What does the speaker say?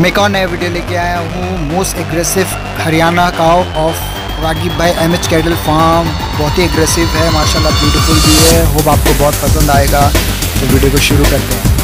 मैं कौन नया वीडियो लेके आया हूँ most aggressive Haryana cow of Ragib भाई एम एच कैटल फार्म बहुत ही एग्रेसिव है, माशाल्लाह ब्यूटीफुल भी है। होप आपको बहुत पसंद आएगा। तो वीडियो को शुरू करते हैं।